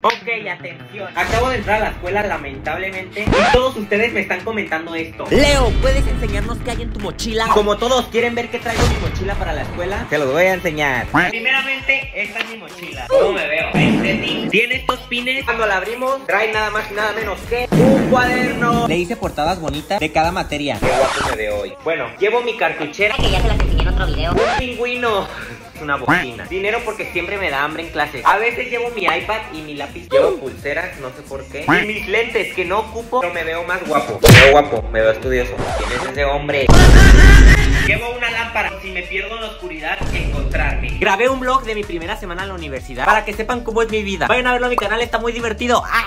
Ok, atención. Acabo de entrar a la escuela, lamentablemente. Y todos ustedes me están comentando esto. Leo, ¿puedes enseñarnos qué hay en tu mochila? Como todos quieren ver qué traigo en mi mochila para la escuela, Te los voy a enseñar. Primeramente, esta es mi mochila. ¿Cómo me veo? Tiene estos pines. Cuando la abrimos, trae nada más y nada menos que un cuaderno. Le hice portadas bonitas de cada materia. Qué guapo me veo hoy. Bueno, llevo mi cartuchera. que ya se las enseñé en otro video. Un pingüino. Es una bocina. Dinero porque siempre me da hambre en clase. A veces llevo mi iPad y mi lápiz. Llevo pulseras, no sé por qué. Y mis lentes que no ocupo, pero me veo más guapo. Me veo guapo, me veo estudioso. ¿Quién es ese hombre? Llevo una lámpara, si me pierdo en la oscuridad, encontrarme. Grabé un vlog de mi primera semana en la universidad para que sepan cómo es mi vida. Vayan a verlo a mi canal, está muy divertido. ¡Ah!